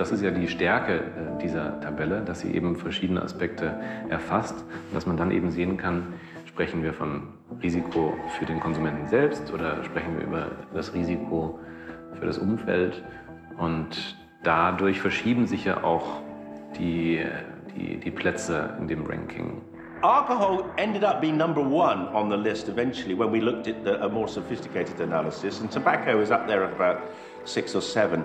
Das ist ja die Stärke äh, dieser Tabelle, dass sie eben verschiedene Aspekte erfasst dass man dann eben sehen kann, sprechen wir von Risiko für den Konsumenten selbst oder sprechen wir über das Risiko für das Umfeld. Und dadurch verschieben sich ja auch die, die, die Plätze in dem Ranking. Alcohol ended up being number one on the list eventually when we looked at the, a more sophisticated analysis, and tobacco was up there at about six or seven.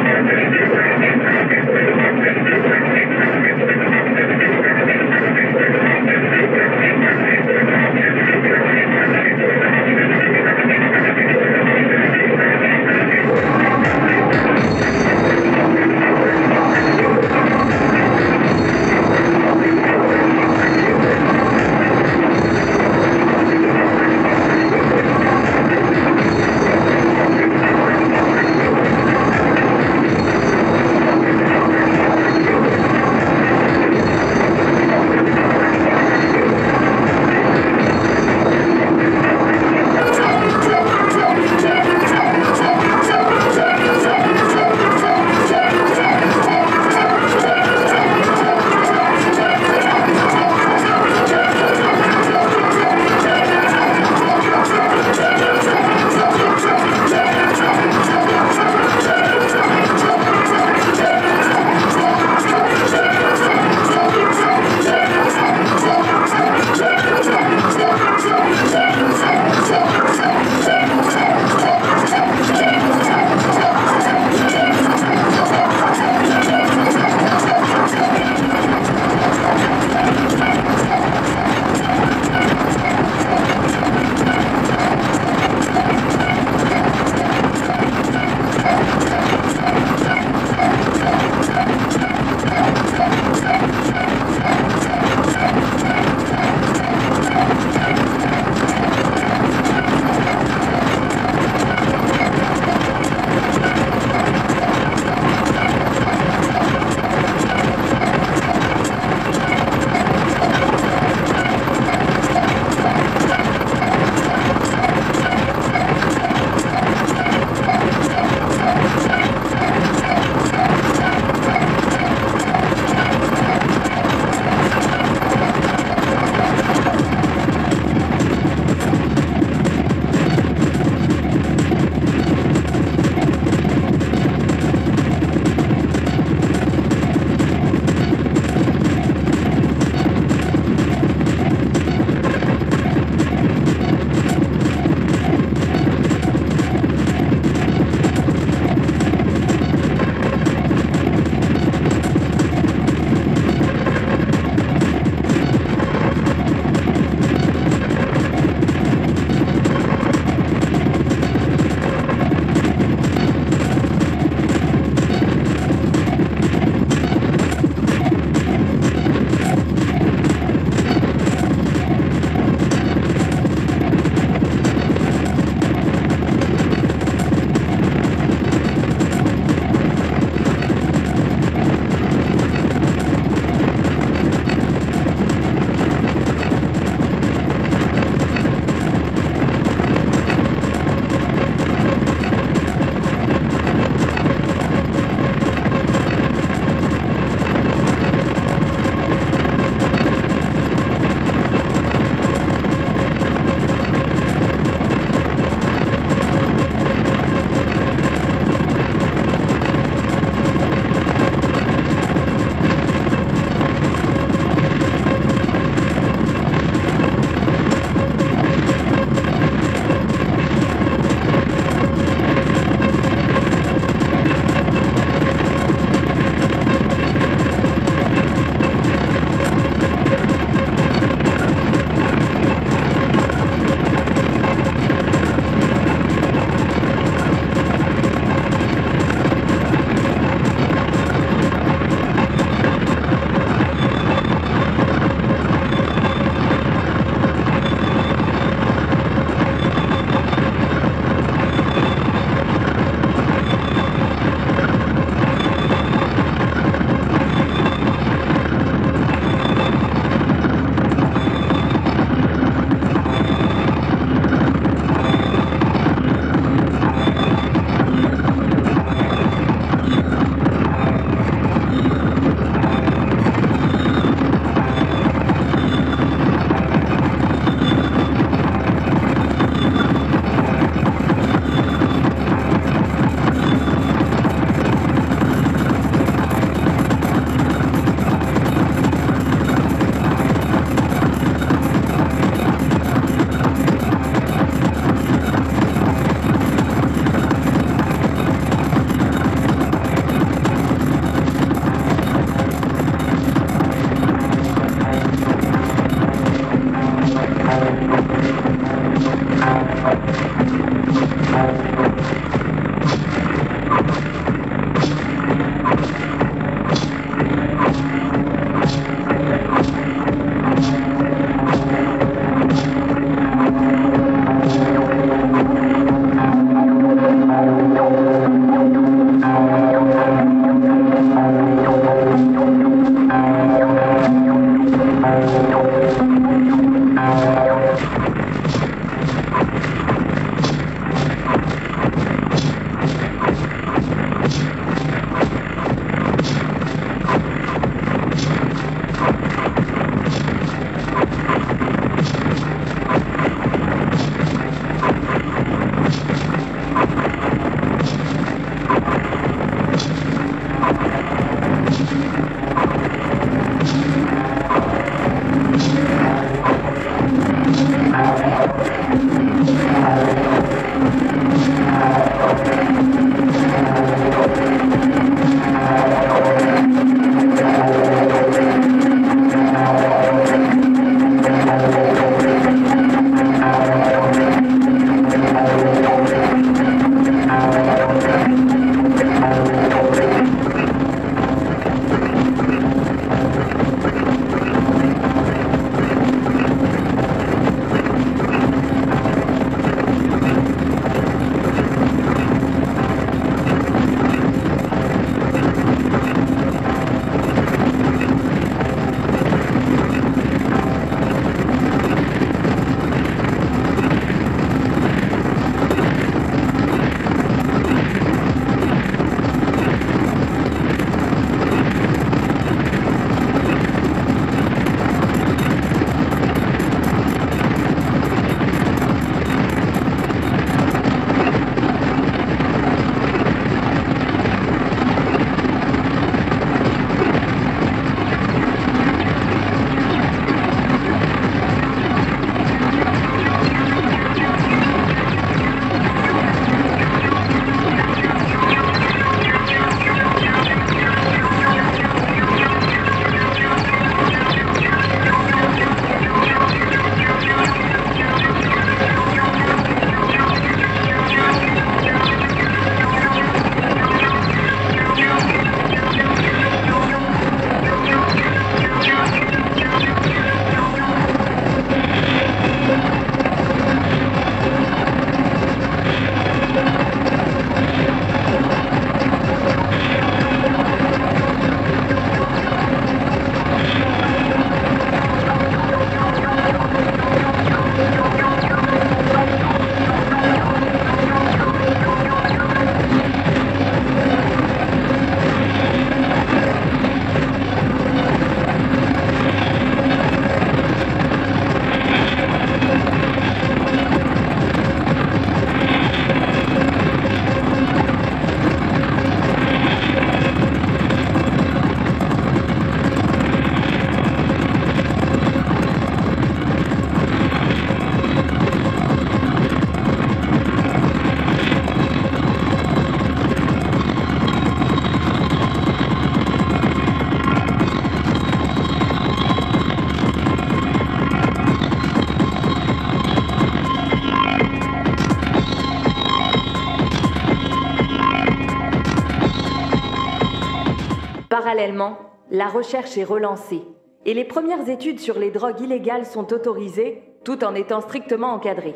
Parallèlement, la recherche est relancée et les premières études sur les drogues illégales sont autorisées tout en étant strictement encadrées.